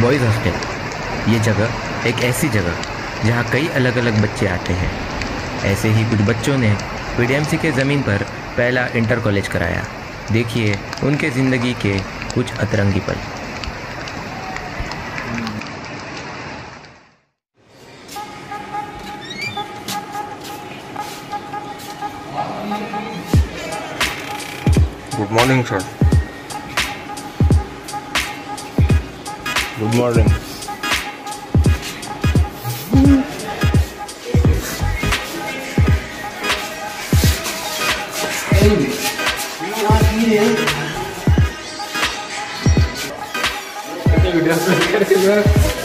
Boys hostel ये जगह एक ऐसी जगह जहाँ कई अलग अलग बच्चे आते हैं। ऐसे ही कुछ बच्चों ने पीडीएमसी के ज़मीन पर पहला इंटर कॉलेज कराया। देखिए उनके ज़िंदगी के कुछ अतरंगी पल। Good morning sir. Mr.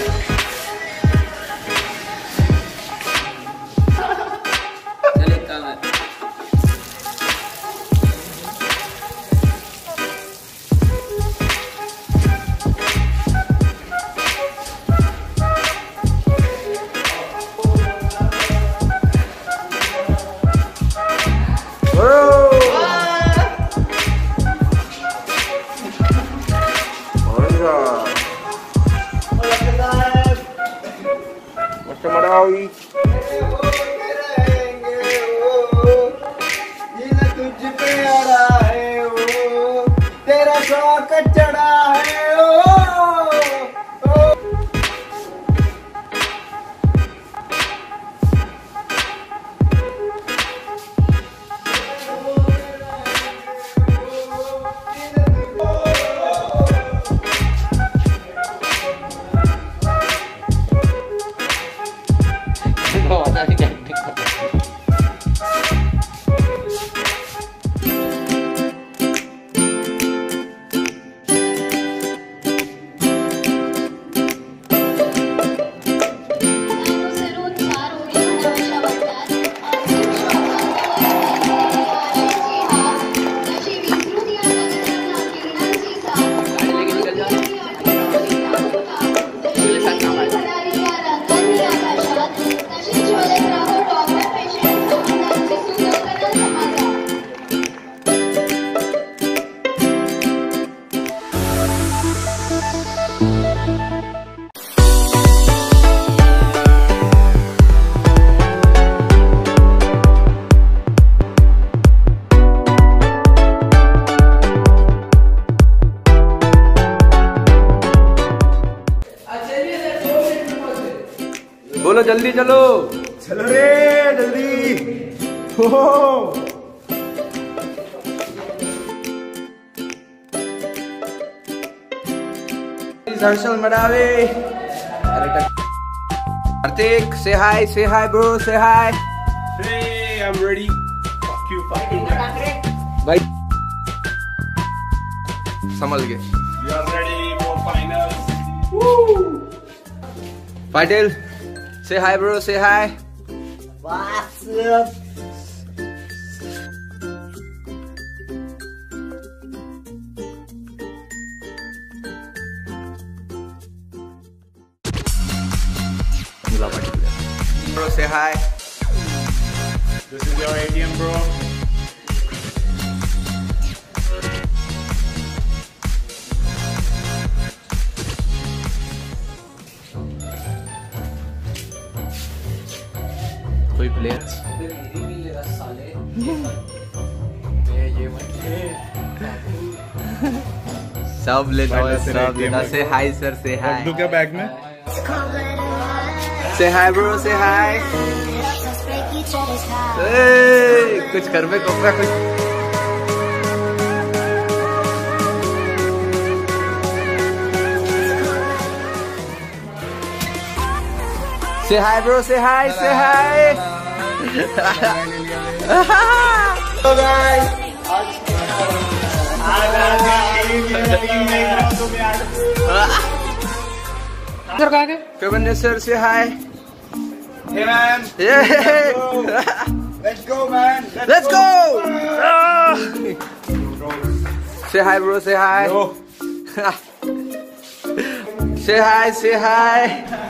Harshal Marave Kartik से हाय से हाय ब्रो से हाय Hey, I'm ready. Fuck you, fuck you. भाई संभल के We are ready for finals. Woo! Patil से हाय ब्रो से हाय ब्रो से hi This is your ATM, bro. कोई player सब लेता है सब लेता से हाय सर से हाय क्या बैग में से हाय ब्रो से हाय कुछ कर में कोपरा कुछ Say hi bro, say hi, say hi. Kevin sir, say hi. Hey, man. Yeah. Let's go, man. Let's go. Ah. Say hi bro, say hi. Go. say hi, say hi.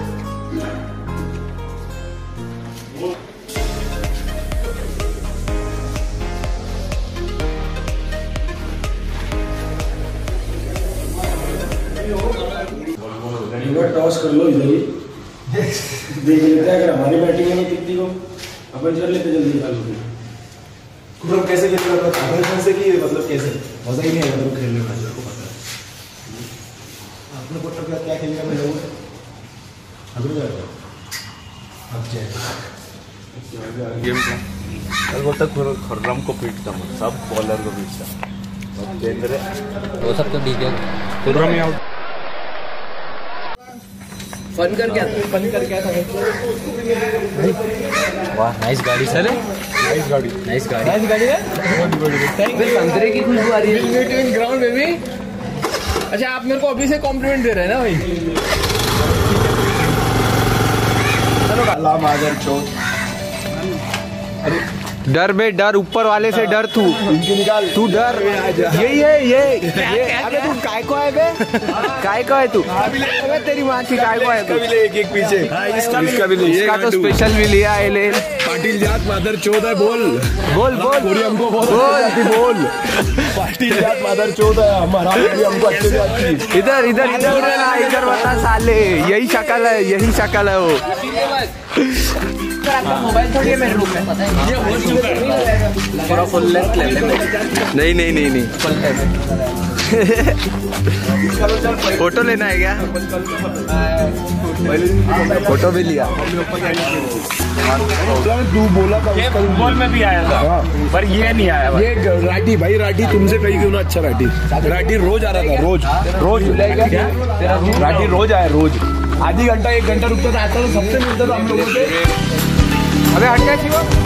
कर लो इधर ही देख लेते हैं अगर हमारी बैटिंग है ना कितनी को अपन कर लेते जल्दी। निकाल लो खुरम कैसे खेल रहा था आदर्शन से कि मतलब कैसे? मज़ा ही नहीं आया मतलब खेलने में मेरे को पता है। अपने कोटर का क्या खेलेगा मैं लोगों अभी जाएगा अब जाएगा गेम का कल बोलता खुर्रम को पीटता मैं सब बॉलर को पीटता वो सब तो ठीक है खुर्रम ही आउट फन कर क्या? था फन कर क्या था? वाह नाइस गाड़ी सर नाइस गाड़ी। नाइस गाड़ी। नाइस गाड़ी है? संतरे की खुशबू आ रही है। इन ग्राउंड बेबी अच्छा आप मेरे को अभी से कॉम्प्लीमेंट दे रहे हैं ना भाई? चलो अल्लाह मादर चौथ डर बे डर ऊपर वाले से डर तू। तू डर। ये ये ये ये। अबे तू काय को है बे? काय को है तू? अबे तेरी माँ की काय को है तू? एक एक पीछे इसका भी ले इसका तो स्पेशल भी लिया है ले। पाटिल जात मादर चौथ है बोल। बोल बोल। हमको बहुत बोल। बोल। पाटिल जात मादर चौथ है हमारा भी हमको अच्छे से आती इधर इधर इधर इधर बता साले। यही शक्ल है यही शक्ल है वो। मोबाइल थोड़ी है मेरे रूम में। पता है पूरा फुल लेंथ ले ले नहीं नहीं नहीं नहीं फ़ोटो लेना है क्या? फ़ोटो भी लिया। तू बोला था ये फुटबॉल में भी आया था पर ये नहीं आया ये राठी भाई राठी तुमसे कहीं क्यों ना अच्छा राठी? राठी रोज आ रहा था रोज। रोज। राठी रोज आया रोज। आधी घंटा एक घंटा रुकता था आता तो सबसे मिलता था हम लोगों से। अबे हट गया शिवा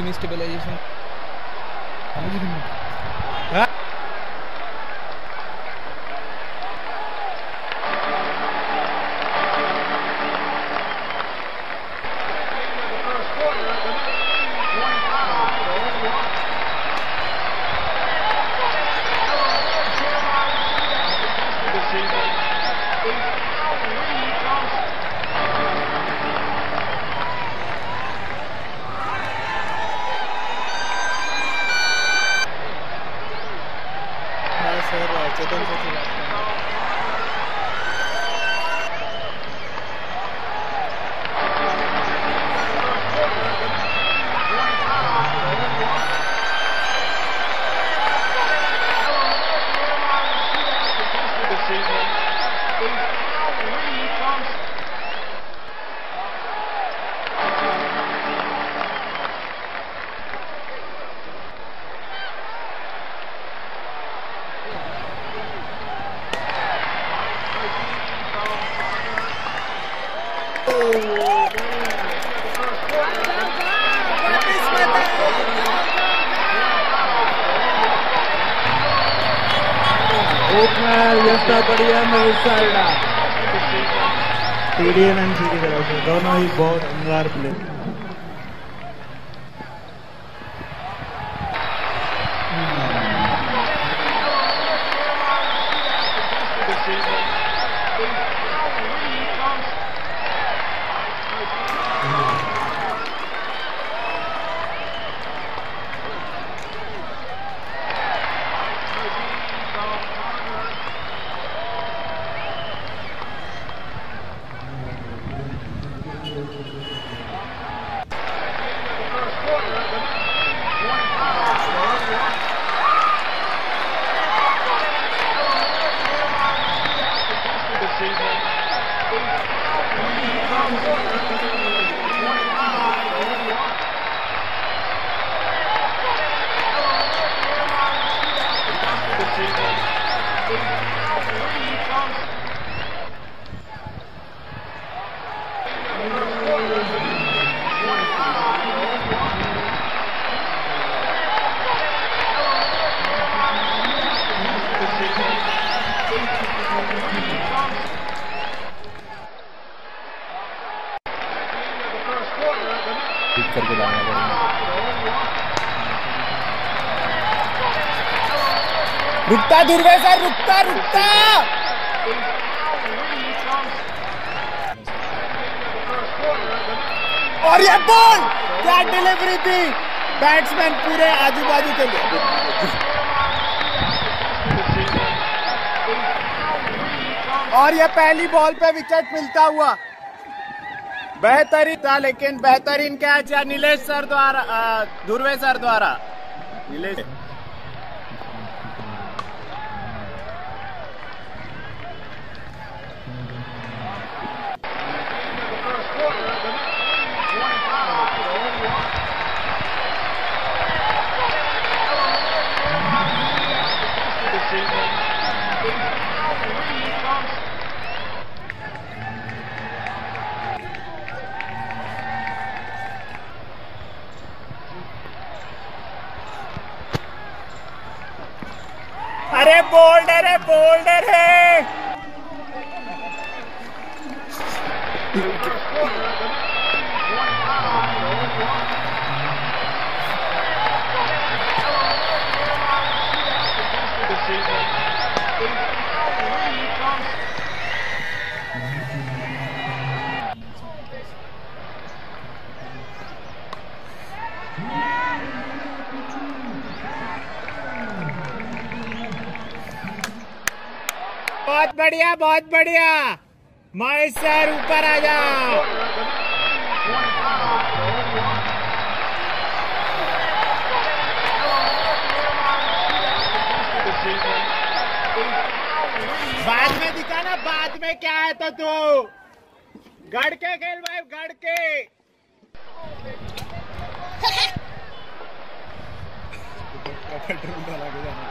the stabilization बढ़िया Mahesh Sarda TDN and C की तरफ़ से दोनों ही बहुत अंगार प्ले ठीक करके डालना पड़ेगा रुकता दुर्गे सर रुकता रुकता और ये बॉल क्या डिलीवरी थी बैट्समैन पूरे आजू बाजू के लिए। और यह पहली बॉल पे विकेट मिलता हुआ। बेहतरीन था, लेकिन बेहतरीन कैच है, नीलेश सर द्वारा धुर्वे सर द्वारा। नीलेश बोल्डर है बोल्डर है। बहुत बढ़िया बहुत बढ़िया। महेश सर ऊपर आ जाओ बाद में दिखाना बाद में क्या है तो तू। गढ़ के खेल भाई गढ़ के।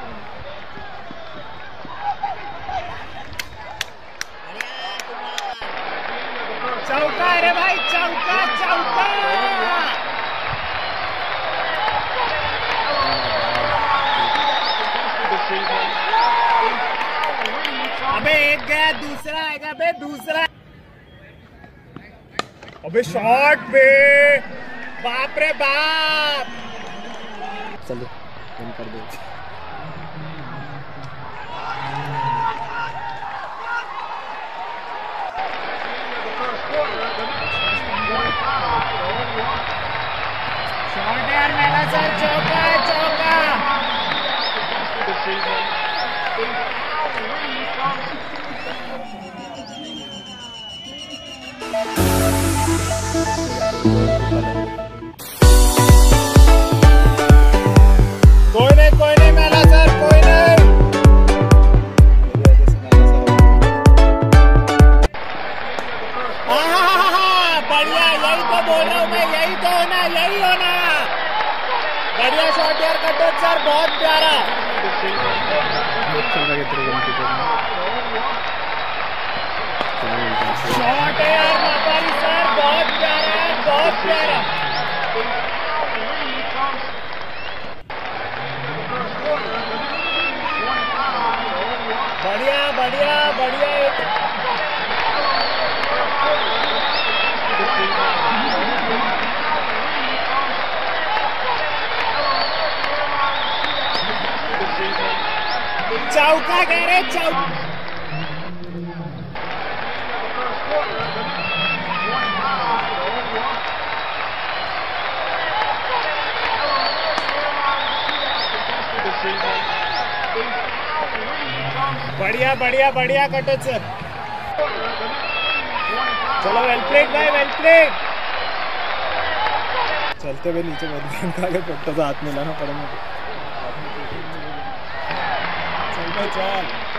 चौका, अरे भाई, चौका चौका! अबे, एक गया, दूसरा आएगा, अबे, दूसरा। अबे शॉट बे बाप रे बाप! चलो कर दो शॉट यार मेरा कोई नहीं कोई नहीं मेला सर कोई नहीं। आहाहाहा, बढ़िया यही तो बोल हूँ यही तो होना यही होना। बढ़िया शॉट यार कटोच सर, बहुत प्यारा। शॉट है यार मातारी सर, बहुत प्यारा बढ़िया बढ़िया बढ़िया चौका कह रहे चौका बढ़िया बढ़िया बढ़िया कटोच। चलो वेल भाई वेल चलते हुए नीचे मत आगे कट्टो से हाथ मिलाना पड़ेगा। चल भाई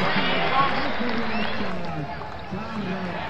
Thank you.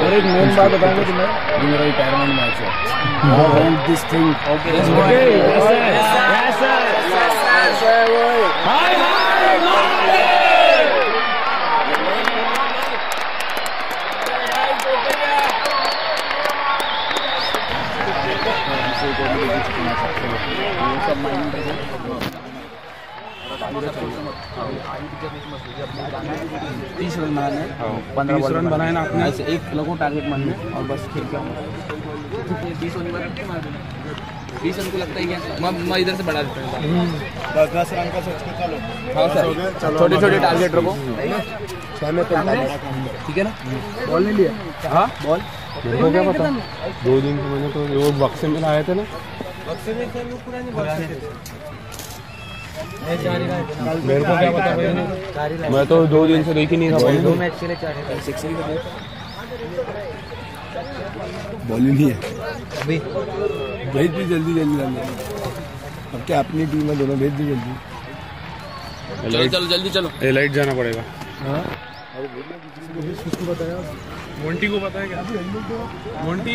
और एक मेन बात बताऊँगा तुम्हें ये मेरा रिटायरमेंट मैच है I want this thing okay तीस रन बनाने पंद्रह तीस रन बनाए ना अपने ऐसे एक लगो टारगेट मारने और बस खेल के आऊँगा बीस रन बीस रन को लगता है क्या मैं मैं इधर से बढ़ा देता हूँ दस दस रन का सोच के चलो। हाँ सर। छोटे छोटे टारगेट रखो। ठीक है ना? बॉल नहीं लिया? हाँ? बॉल? मेरे को क्या पता। दो दिन से मैंने तो वो बक्से में लाए थे ना। बक्से में थे वो पुराने बक्से मेरे को क्या पता। भाई मैं तो दो दिन से देख ही नहीं था भाई तो बॉल ही नहीं है अभी? भेज भी जल्दी जल्दी जल्दी। अब क्या अपनी टीम में दोनों भेज दी जल्दी? चलो चलो जल्दी चलो। एलाइट जाना पड़ेगा। किसको बताया मोंटी को बताया है क्या? Monty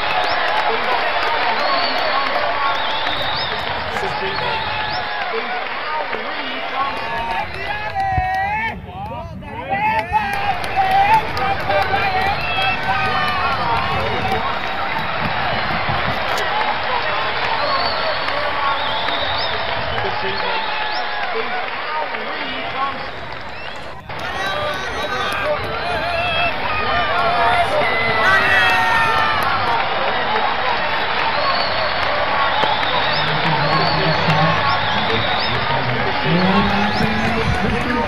Terima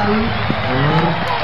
kasih.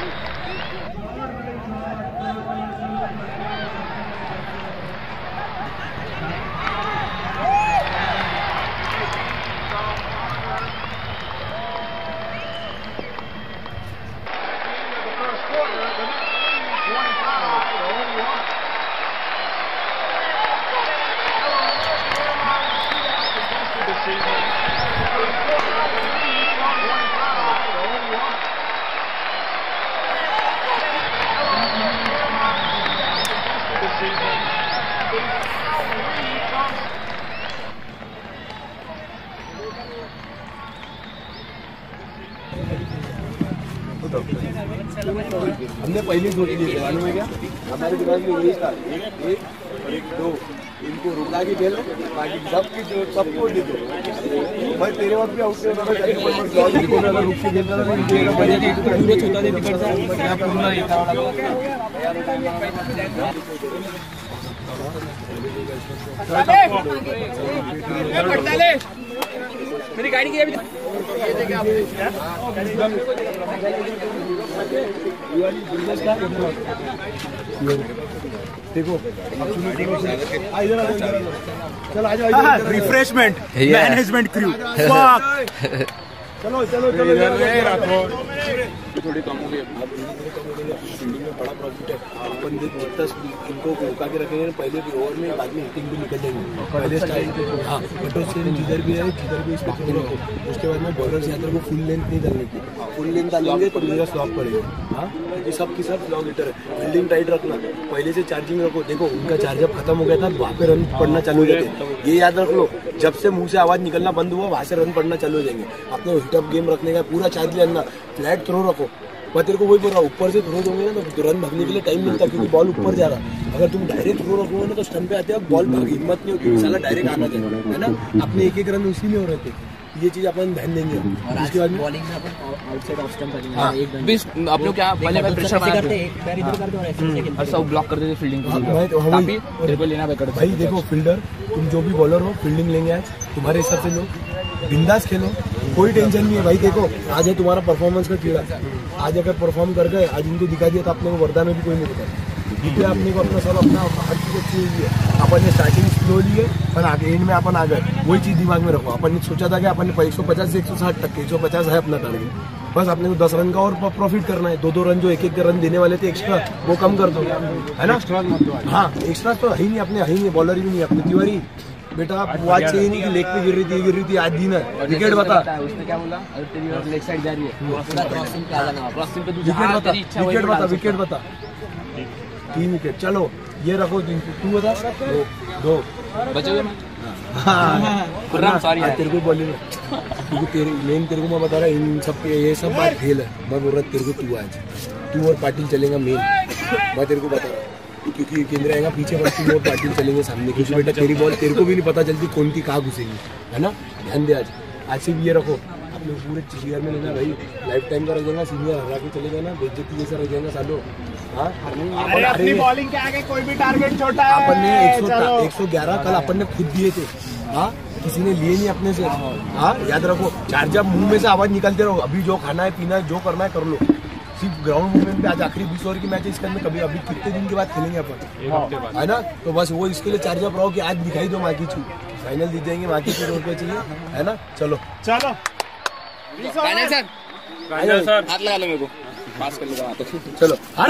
हमने पहली सोच ली थी मालूम है क्या? हमारे दिमाग में यही था, एक एक एक, दो, इनको रुका के खेलो, बाकी सबकी जो, सबको दे दो। भाई, तेरे वक्त भी आउट होता भी अगर रुक के खेलता था इनको एक बढ़िया कि पूरे छोटा दे निकलता है पूरा येता वाला मेरी गाड़ी की अभी। देखो रिफ्रेशमेंट मैनेजमेंट क्रू चलो चलो चलो थोड़ी कम हो गई। बड़ा प्रॉफिट है। अपन दस इनको रोका के रखेंगे पहले भी ओवर में बाद में हिटिंग भी निकल जाएँगे। पहले स्टाइल हाँ बटर से जिधर भी है जिधर भी इसको खेलो उसके बाद में बॉलर से को फुल लेंथ नहीं डालने की। फुल लेंथ डालेंगे तो मेरा स्लॉप पड़ेगा हाँ ये सब की सब स्लॉग लीटर है। फील्डिंग टाइट रखना। पहले से चार्जिंग रखो। देखो उनका चार्जअप खत्म हो गया था वहाँ पे रन पड़ना चालू हो जाते ये याद रख लो जब से मुँह से आवाज़ निकलना बंद हुआ वहाँ से रन पड़ना चालू हो जाएँगे। अपने हिटअप गेम रखने का पूरा चार्ज लेना। फ्लैट थ्रो रखो। मैं तेरे को वही बोल रहा हूँ ऊपर से थ्रो दोगे ना तो रन भागने के लिए टाइम मिलता है क्योंकि बॉल ऊपर जा रहा है। अगर तुम डायरेक्ट थ्रो रखोगे ना तो स्टंप पे आते हैं बॉल भाग हिम्मत नहीं होती साला डायरेक्ट आना चाहिए है ना? अपने एक एक रन उसी में हो रहे थे। ये चीज़ अपन ध्यान देंगे। उसके बाद बॉलिंग में अपन आउटसाइड ऑफ़ स्टंप करेंगे हाँ। एक रन बीस आप लोग क्या पहले मैं प्रेशर बना करते एक पैर इधर कर दो और ऐसे ऐसे और सब ब्लॉक कर देते फील्डिंग हाँ, मैं तो- हाँ, वही। काफ़ी तेरे को लेना बेकर भाई देखो फील्डर तुम जो भी बॉलर हो फील्डिंग लेंगे आज। तुम्हारे हिसाब से लो। बिंदास खेलो। कोई टेंशन नहीं है। भाई देखो आज है तुम्हारा परफॉर्मेंस का कीड़ा। आज अगर परफॉर्म कर गए आज इनको दिखा दिया तो अपने को वरदान में भी कोई नहीं दिखा अपने को अपना सब अपना हर चीज़ अच्छी हुई है। अपन ने स्टार्टिंग स्लो ली है पर आगे एंड में अपन आ गए। वही चीज़ दिमाग में रखो। अपन ने सोचा था कि अपन ने एक सौ पचास से एक सौ साठ तक एक सौ पचास है अपना टारगेट बस अपने को दस रन का और प्रॉफिट करना है। दो दो रन जो एक एक रन देने वाले थे एक्स्ट्रा वो कम कर दो। है ना? एक्स्ट्रा हाँ एक्स्ट्रा तो है ही नहीं अपने है ही नहीं बॉलर ही नहीं अपने। तिवारी बेटा वो आज चाहिए नहीं कि लेग पे गिर रही थी गिर रही थी आज दिन है। विकेट बता। उसने क्या बोला? अगर तेरी लेग साइड जा रही है। तू विकेट बता। विकेट बता विकेट बता। तीन विकेट चलो ये रखो तीन तू बता। दो दो। बचे मैं हाँ। हाँ, यार। तेरे को है क्योंकि तेरे मेन तेरे को मैं बता रहा इन सब के ये सब बात फेल है। मैं बोल रहा तेरे को तू आज। तू और पाटिल चलेगा मेन मैं तेरे को बता रहा हूँ। क्योंकि केंद्र आएगा पीछे पर तू और पाटिल चलेंगे सामने क्योंकि बेटा तेरी बॉल तेरे को भी नहीं पता चलती कौन की कहाँ घुसेगी है ना? ध्यान दे आज। आज सिर्फ़ ये रखो। अपने पूरे सीनियर में लेना भाई। लाइफ टाइम का रखेगा सीनियर हरा के चलेगा ना बेइज्जती जैसा रखेगा सालो। हाँ अरे अपनी बॉलिंग के आगे कोई भी टारगेट छोटा है अपन ने चलो। 100 111 कल अपन ने खुद दिए थे। हाँ किसी ने लिए नहीं अपने से। हाँ। याद रखो चार जब मुँह में से आवाज़ निकालते रहो। अभी जो खाना है पीना है जो करना है कर लो। सिर्फ़ ग्राउंड मूवमेंट पे आज आखिरी बीस ओवर की मैच है इसके अंदर कभी अभी कितने दिन के बाद खेलेंगे अपन? है। ना? तो बस वो इसके लिए चार्जअप रहो कि आज दिखाई दो माँ की चू फाइनल जीत जाएँगे माँ की चू पे चाहिए? है ना? चलो। चलो। फाइनल सर फाइनल सर हाथ लगा लो मेरे को। पास कर लो हाथ चलो। हर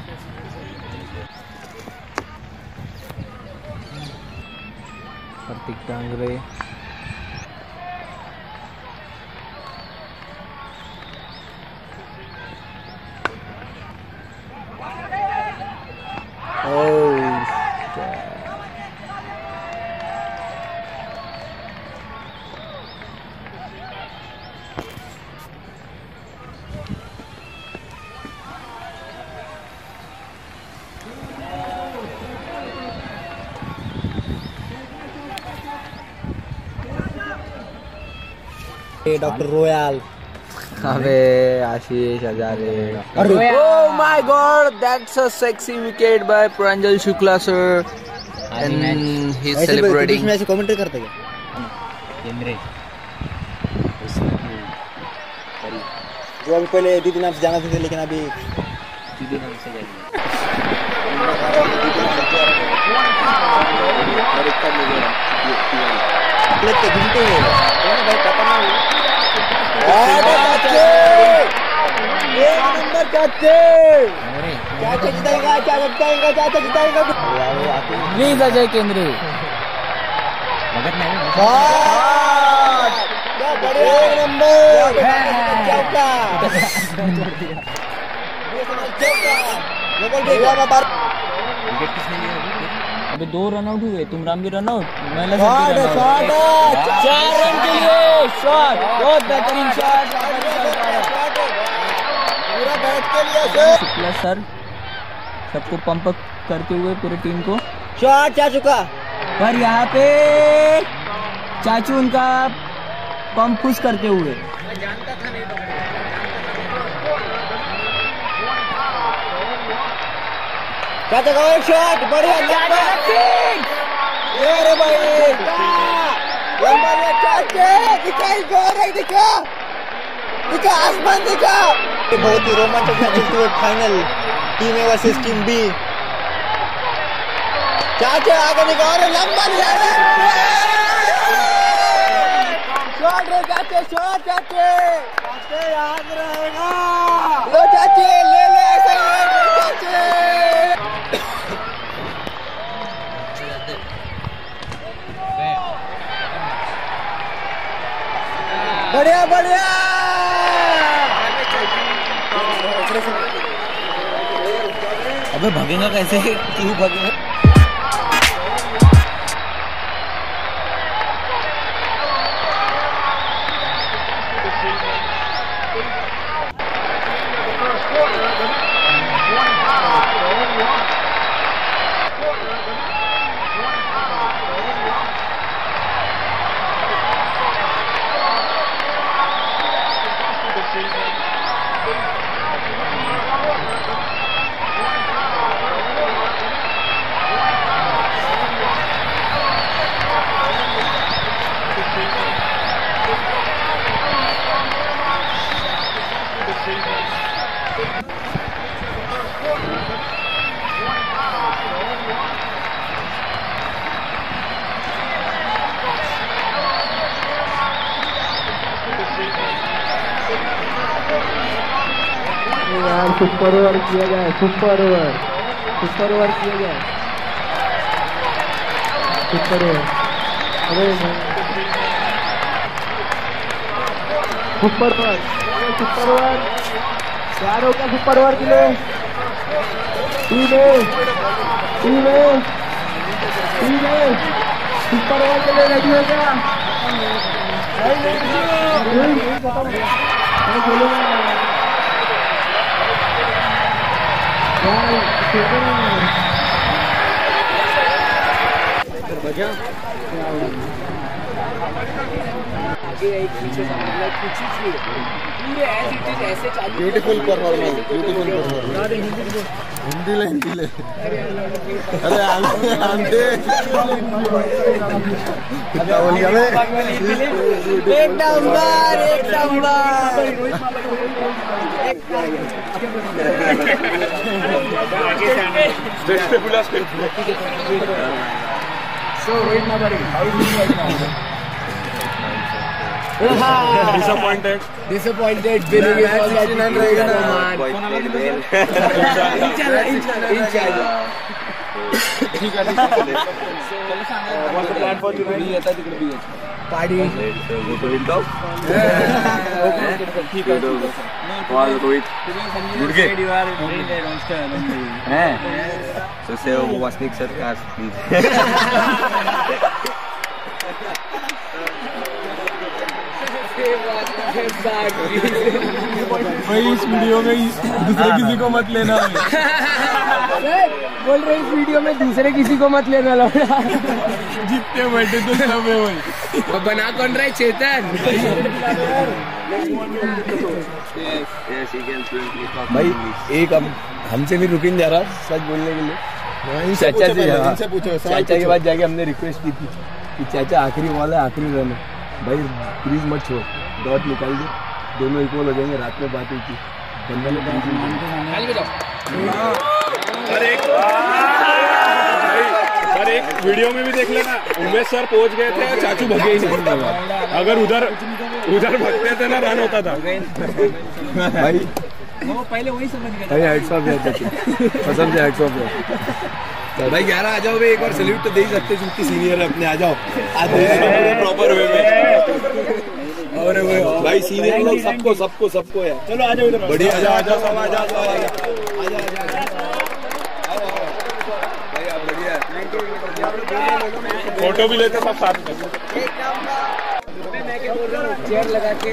कार्तिक डांगरे चाटे डॉक्टर रोयाल अबे आशीष हजारे। अरे Oh my god, that's a sexy wicket by Pranjal Shukla sir. And he's ऐसे celebrating. ऐसे कमेंट्री करते क्या? जो अभी पहले दीदी नाम से जाना थे लेकिन अभी लेते घूमते हैं। दोनों भाई पता प्लीज़ अजय केंद्रे। हाँ, एक नंबर। अबे दो रन आउट हुए तुम राम भी रन आउट। चार रन के लिए। शॉट बहुत बेहतरीन शॉट पूरा बैट के लिए सर शुक्ला सर सबको पंप करते हुए पूरी टीम को। शॉट जा चुका पर यहाँ पे चाचू उनका पंप खुश करते हुए। चाचा का शॉट बढ़िया ये रे भाई। आसमान दिखा बहुत ही रोमांचक मैच चलती है final team A versus team B चाचा आगे निकाल रे लंबा लिया रे शॉट रे चाचे शॉट चाचे चाचे याद रहेगा लो चाचे ले अबे भगेगा कैसे? क्यों भगेगा? यार सुपर ओवर किया जाए सुपर ओवर सुपर ओवर किया जाए। सुपर ओवर अरे सुपर ओवर सुपर ओवर हो क्या सुपर ओवर के लिए team team team super over के लिए रेडी हो गया। नहीं नहीं नहीं नहीं खेलूँगा beautiful performance beautiful performance Hindi ले हिंदी ले अरे आंधे आंधे क्या बोल गया बे एक नंबर एक नंबर स्टेज पे बुला stage disappointed disappointed winning is all that 69 रहेगा ना इंशाल्लाह इंशाल्लाह इंशाल्लाह ठीक है ठीक है What's the plan for tonight? येतात तिकडे B party Go to Hilltop? ठीक है कॉल रोहित गुडघे So say Wasnik sir cast please. भाई इस वीडियो में इस दूसरे किसी को मत लेना। बोल रहे इस वीडियो में दूसरे किसी को मत लेना लौड़ा जितने बैठे तो सब है वही और बना कौन रहा है चेतन? भाई एक अब हमसे भी रुकिन जा रहा सच बोलने के लिए। चाचा पूछो से पहले, हाँ, पूछो, चाचा के बाद जाके हमने रिक्वेस्ट की थी कि चाचा आखिरी बॉल है आखिरी रन है। भाई प्लीज़ मत छोड़। डॉट निकाल दे। दोनों इक्वल हो जाएँगे रात में बात हुई थी। बंदा ने सर एक वीडियो में भी देख लेना। उमेश सर पहुँच गए थे चाचू भगे ही नहीं। अगर उधर उधर भगते थे ना रन होता था। भाई वो पहले वही समझ हेड्स ऑफ़ है। है। भाई ग्यारह आ जाओ भाई एक बार सल्यूट तो दे ही सकते क्योंकि सीनियर है अपने आ जाओ। आज प्रॉपर वे में। और भाई सीनियर लोग सबको सबको सबको है। चलो आ जाओ इधर। बढ़िया आ जाओ आ जाओ सब आ जाओ आ जाओ। आ जाओ है। फ़ोटो भी लेते सब साथ में। चेयर लगा के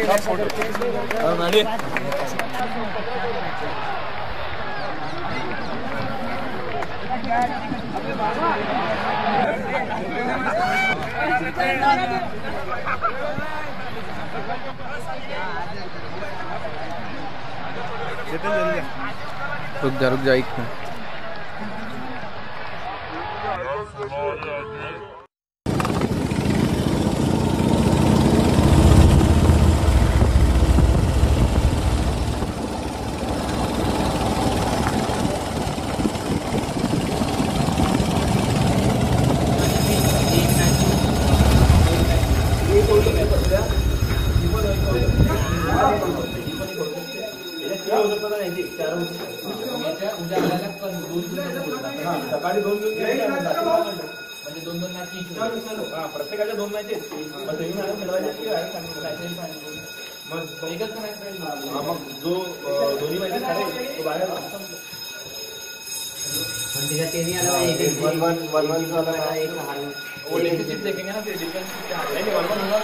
रुक जा रुक जा एक मिनट। सकाळी दोन दोन म्हणजे दोन दोन मॅच हा प्रत्येकाच्या दोन मॅचेस मग एकच हा, मग जो अं, दोन्ही मॅचेस खेळेल तो बाहेर वन वन वन वन वो डेफिसिट देखेंगे ना फिर डिफेंस वन वन होगा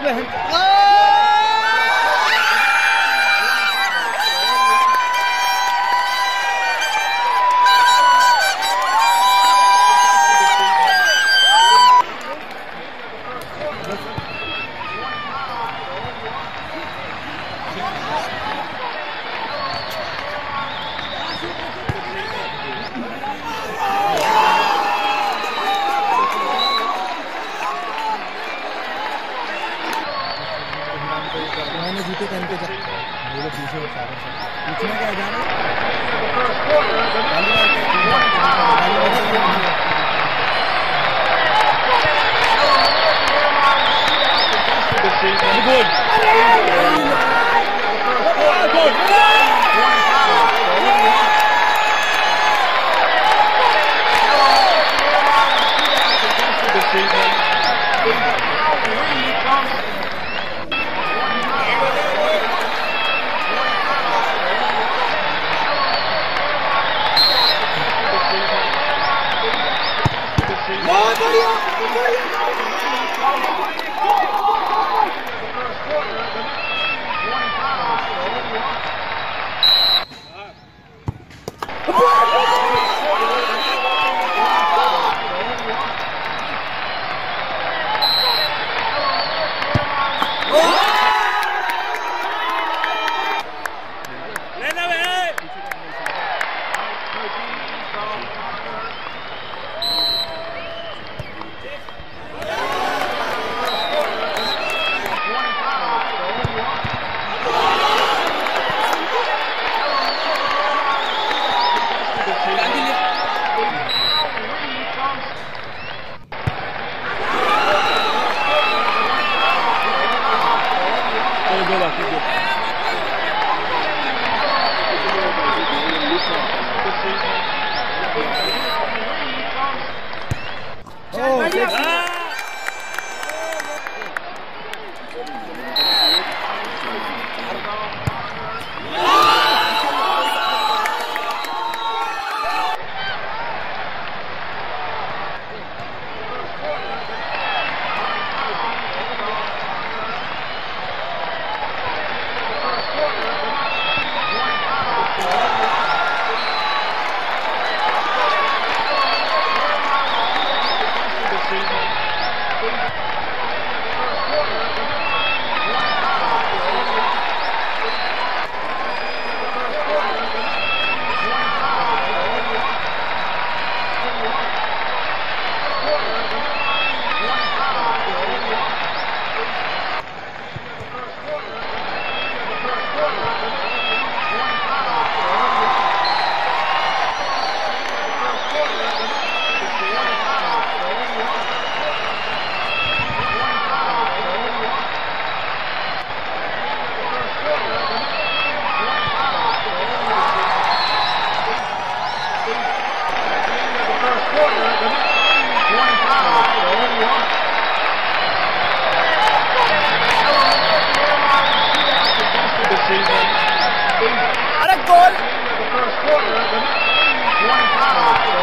नहीं सीरियस की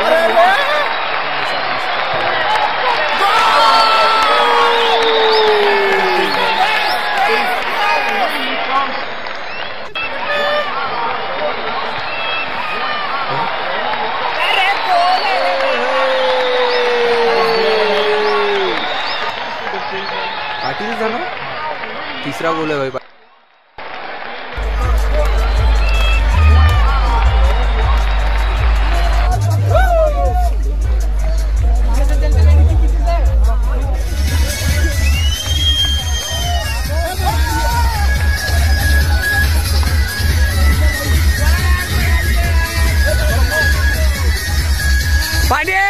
अरे बहन पाटिल था ना तीसरा गोल है भाई। पांडे